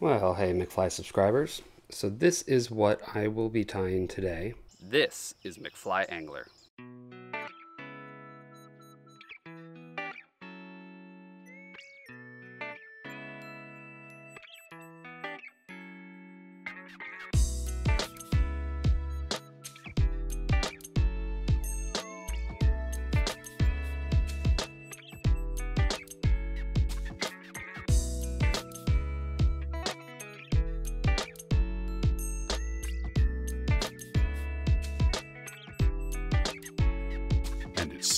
Well, hey McFly subscribers. So this is what I will be tying today. This is McFly Angler.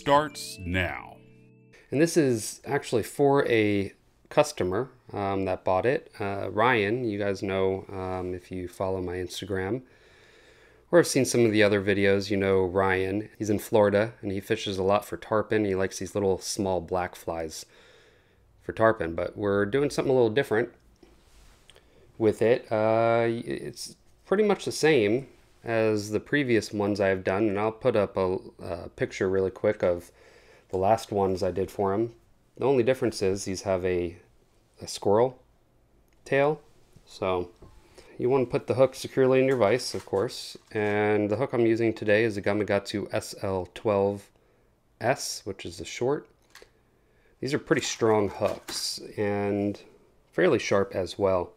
Starts now. And this is actually for a customer um, that bought it. Uh, Ryan, you guys know um, if you follow my Instagram or have seen some of the other videos, you know Ryan. He's in Florida and he fishes a lot for tarpon. He likes these little small black flies for tarpon, but we're doing something a little different with it. Uh, it's pretty much the same as the previous ones I've done, and I'll put up a, a picture really quick of the last ones I did for him. The only difference is these have a, a squirrel tail, so you want to put the hook securely in your vise, of course, and the hook I'm using today is a Gamakatsu SL12S, which is the short. These are pretty strong hooks and fairly sharp as well.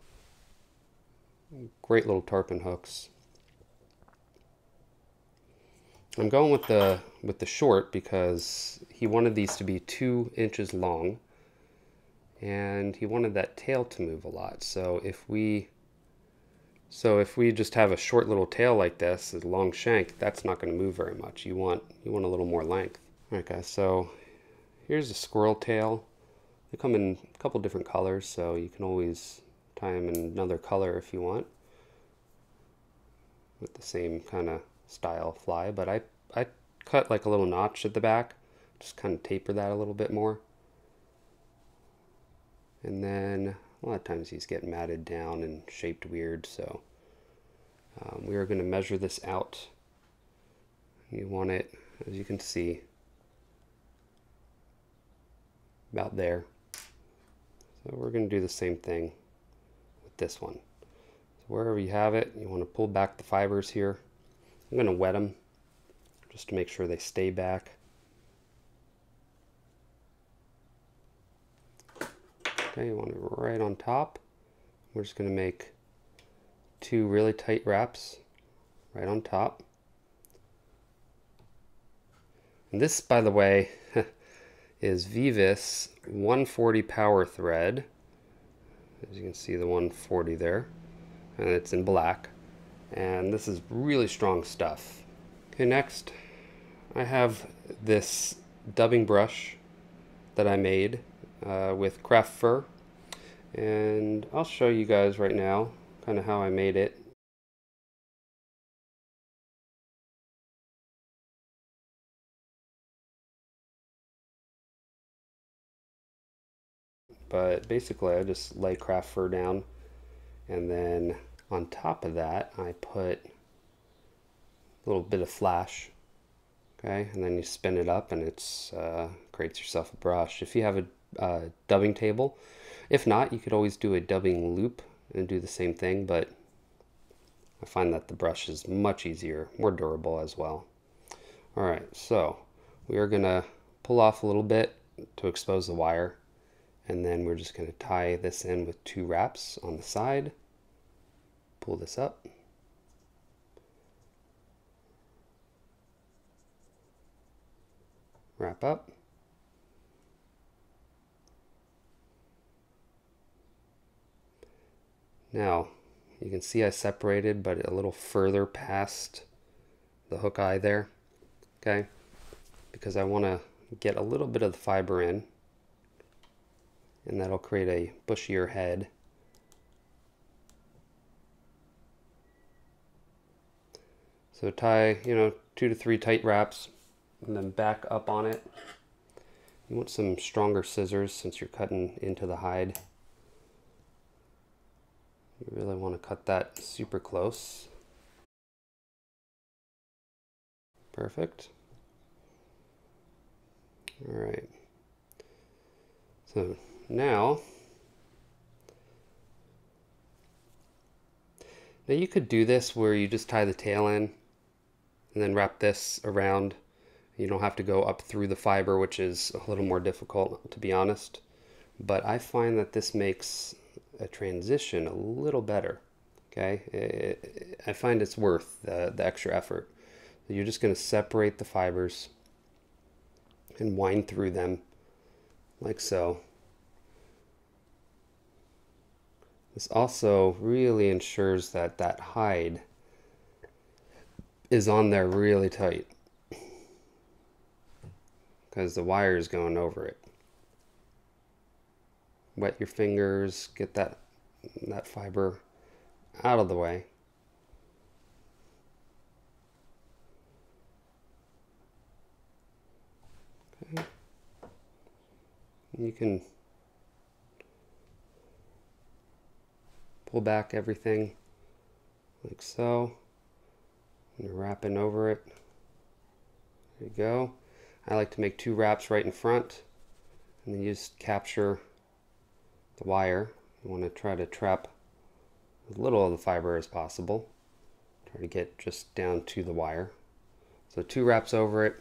Great little tarpon hooks. I'm going with the with the short because he wanted these to be two inches long and he wanted that tail to move a lot. So if we so if we just have a short little tail like this, a long shank, that's not going to move very much. You want you want a little more length. All right guys, so here's a squirrel tail. They come in a couple different colors, so you can always tie them in another color if you want with the same kind of style fly, but I, I cut like a little notch at the back, just kind of taper that a little bit more. And then a lot of times these get matted down and shaped weird, so um, we are going to measure this out. You want it, as you can see, about there. So we're going to do the same thing with this one. So wherever you have it, you want to pull back the fibers here. I'm going to wet them just to make sure they stay back. Okay, you want it right on top. We're just going to make two really tight wraps right on top. And this, by the way, is Veevus 140 power thread. As you can see the 140 there. And it's in black. And this is really strong stuff. Okay, next I have this dubbing brush that I made uh, with craft fur. And I'll show you guys right now kind of how I made it. But basically I just lay craft fur down and then on top of that I put a little bit of flash okay? And then you spin it up and it's uh, creates yourself a brush. If you have a uh, dubbing table if not you could always do a dubbing loop and do the same thing but I find that the brush is much easier more durable as well. All right so we are gonna pull off a little bit to expose the wire and then we're just going to tie this in with two wraps on the side pull this up. Wrap up. Now you can see I separated but a little further past the hook eye there okay? Because I want to get a little bit of the fiber in and that'll create a bushier head. So tie, you know, two to three tight wraps and then back up on it. You want some stronger scissors since you're cutting into the hide. You really want to cut that super close. Perfect. All right. So now Now you could do this where you just tie the tail in and then wrap this around. You don't have to go up through the fiber, which is a little more difficult to be honest. But I find that this makes a transition a little better. Okay, I find it's worth the, the extra effort. You're just going to separate the fibers and wind through them like so. This also really ensures that that hide is on there really tight because the wire is going over it. Wet your fingers, get that that fiber out of the way. Okay. You can pull back everything like so. Wrapping over it. There you go. I like to make two wraps right in front and then you just capture the wire. You want to try to trap as little of the fiber as possible. Try to get just down to the wire. So two wraps over it.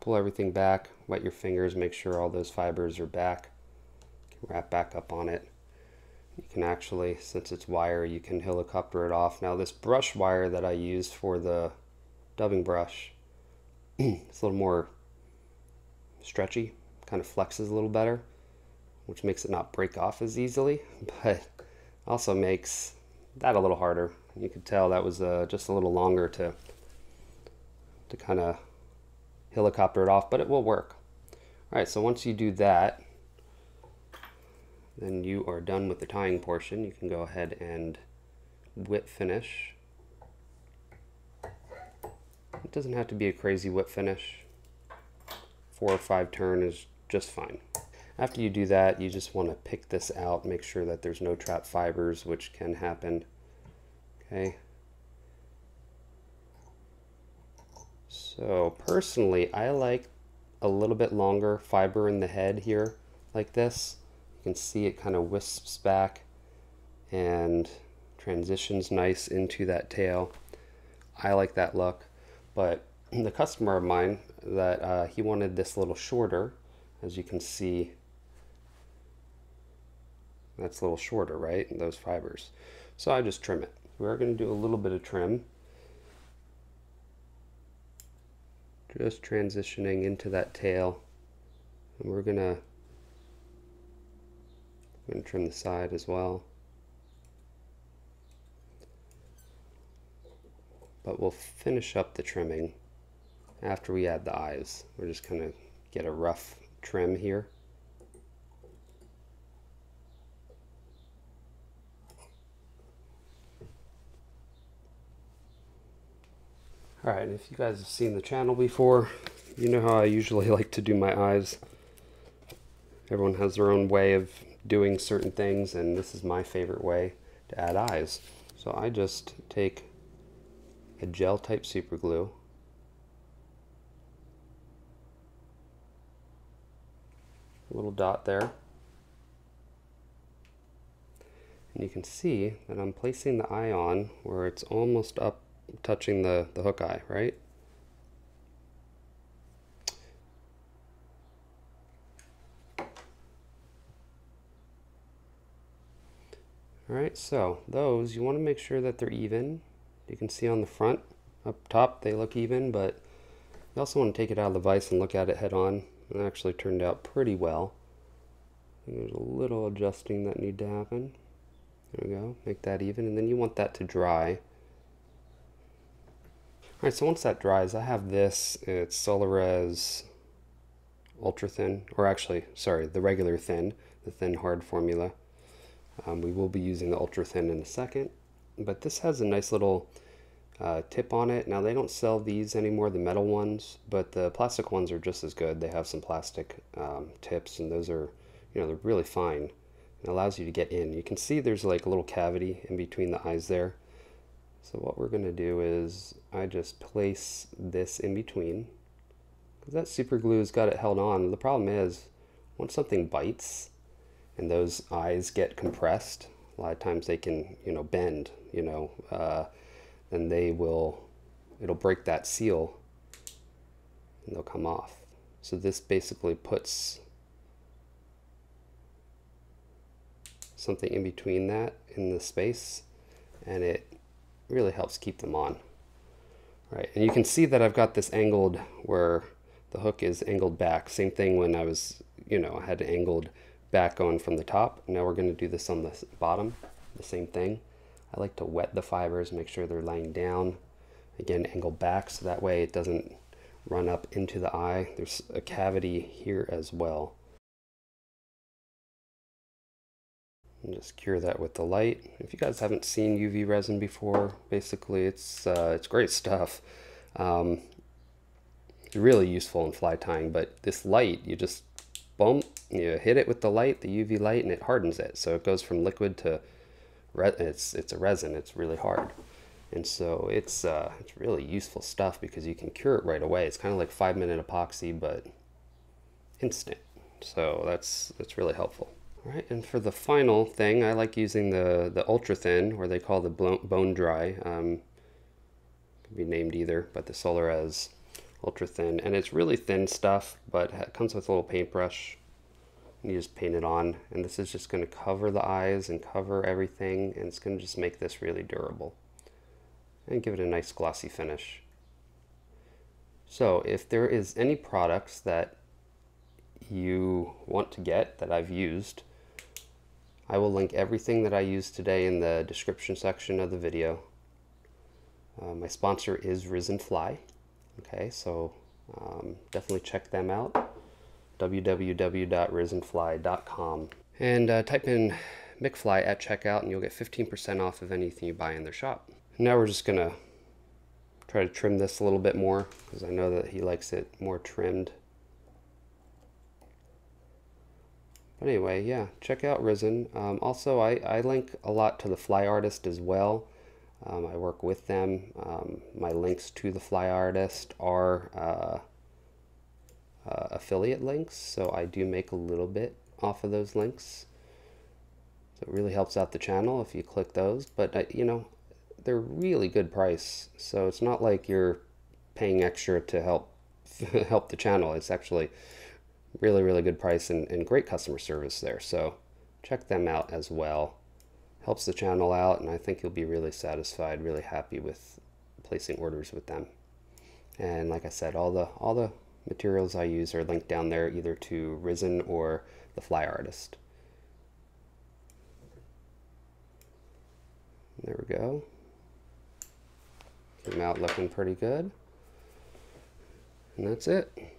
Pull everything back, wet your fingers, make sure all those fibers are back. Wrap back up on it. You can actually, since it's wire, you can helicopter it off. Now this brush wire that I use for the dubbing brush, it's a little more stretchy, kind of flexes a little better, which makes it not break off as easily, but also makes that a little harder. You could tell that was uh, just a little longer to to kind of helicopter it off, but it will work. All right, so once you do that, then you are done with the tying portion. You can go ahead and whip finish. It doesn't have to be a crazy whip finish. Four or five turn is just fine. After you do that, you just want to pick this out, make sure that there's no trap fibers, which can happen. Okay. So personally, I like a little bit longer fiber in the head here, like this. Can see it kind of wisps back and transitions nice into that tail. I like that look, but the customer of mine that uh, he wanted this a little shorter, as you can see that's a little shorter, right? Those fibers. So I just trim it. We're going to do a little bit of trim. Just transitioning into that tail. And we're going to going to trim the side as well. But we'll finish up the trimming after we add the eyes. We're just going to get a rough trim here. Alright, if you guys have seen the channel before, you know how I usually like to do my eyes. Everyone has their own way of doing certain things, and this is my favorite way to add eyes. So I just take a gel type super glue, little dot there. And you can see that I'm placing the eye on where it's almost up touching the, the hook eye, right? All right, so those, you want to make sure that they're even. You can see on the front, up top, they look even, but you also want to take it out of the vise and look at it head on. It actually turned out pretty well. There's a little adjusting that need to happen. There we go, make that even, and then you want that to dry. All right, so once that dries, I have this. It's Solarez Ultra Thin, or actually, sorry, the regular thin, the thin hard formula. Um, we will be using the Ultra Thin in a second, but this has a nice little uh, tip on it. Now they don't sell these anymore, the metal ones, but the plastic ones are just as good. They have some plastic um, tips, and those are, you know, they're really fine. It allows you to get in. You can see there's like a little cavity in between the eyes there. So what we're going to do is I just place this in between because that super glue has got it held on. The problem is once something bites and those eyes get compressed a lot of times they can, you know, bend, you know, uh, then they will, it'll break that seal and they'll come off. So this basically puts something in between that in the space and it really helps keep them on. Right, and you can see that I've got this angled where the hook is angled back. Same thing when I was, you know, I had angled back going from the top. Now we're going to do this on the bottom, the same thing. I like to wet the fibers, make sure they're laying down. Again, angle back so that way it doesn't run up into the eye. There's a cavity here as well. And just cure that with the light. If you guys haven't seen UV resin before, basically it's uh, it's great stuff. Um, really useful in fly tying, but this light, you just bump, you hit it with the light, the UV light, and it hardens it. So it goes from liquid to, it's, it's a resin, it's really hard. And so it's, uh, it's really useful stuff because you can cure it right away. It's kind of like five minute epoxy, but instant. So that's, that's really helpful. All right, and for the final thing, I like using the, the ultra thin, or they call the bone dry. Um, can be named either, but the Solarez ultra thin. And it's really thin stuff, but it comes with a little paintbrush. And you just paint it on. And this is just going to cover the eyes and cover everything. And it's going to just make this really durable. And give it a nice glossy finish. So if there is any products that you want to get that I've used, I will link everything that I used today in the description section of the video. Uh, my sponsor is Risen Fly. Okay, so um, definitely check them out. www.risenfly.com and uh, type in McFly at checkout and you'll get 15% off of anything you buy in their shop. Now we're just gonna try to trim this a little bit more because I know that he likes it more trimmed. But anyway, yeah, check out Risen. Um, also, I, I link a lot to the Fly Artist as well. Um, I work with them. Um, my links to the Fly Artist are uh, uh, affiliate links, so I do make a little bit off of those links. So it really helps out the channel if you click those. But, uh, you know, they're really good price. So it's not like you're paying extra to help help the channel. It's actually really, really good price and, and great customer service there. So check them out as well helps the channel out and I think you'll be really satisfied, really happy with placing orders with them. And like I said, all the all the materials I use are linked down there either to Risen or the Fly Artist. There we go. Came out looking pretty good. And that's it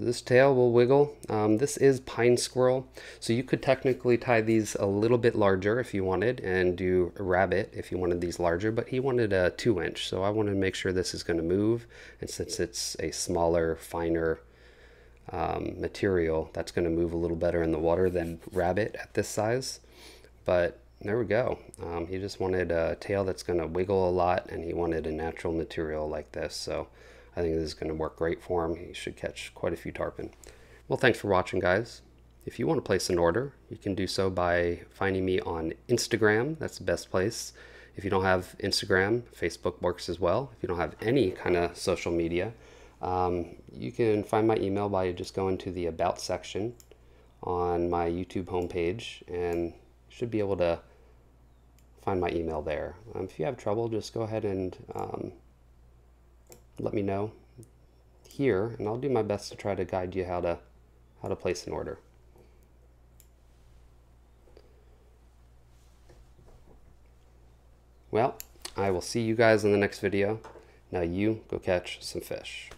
this tail will wiggle. Um, this is pine squirrel, so you could technically tie these a little bit larger if you wanted and do rabbit if you wanted these larger, but he wanted a two inch, so I wanted to make sure this is going to move. And since it's a smaller, finer um, material, that's going to move a little better in the water than rabbit at this size. But there we go. Um, he just wanted a tail that's going to wiggle a lot, and he wanted a natural material like this. So I think this is going to work great for him. He should catch quite a few tarpon. Well, thanks for watching, guys. If you want to place an order, you can do so by finding me on Instagram. That's the best place. If you don't have Instagram, Facebook works as well. If you don't have any kind of social media, um, you can find my email by just going to the About section on my YouTube homepage and should be able to find my email there. Um, if you have trouble, just go ahead and um, let me know here and I'll do my best to try to guide you how to how to place an order. Well, I will see you guys in the next video. Now you go catch some fish.